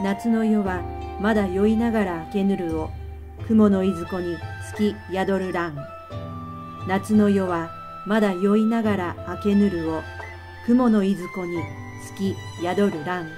夏の夜はまだ酔いながら明けぬるを雲のいずこに月宿る蘭夏の夜はまだ酔いながら明けぬるを雲のいずこに月宿る蘭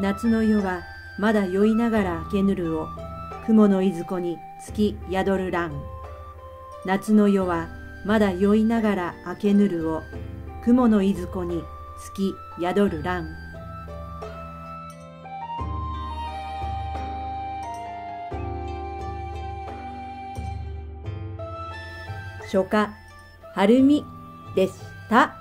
夏の夜はまだ酔いながら明けぬるを雲のいずこに月宿る蘭夏の夜はまだ酔いながら明けぬるを雲のいずこに月宿る蘭初夏春美でした。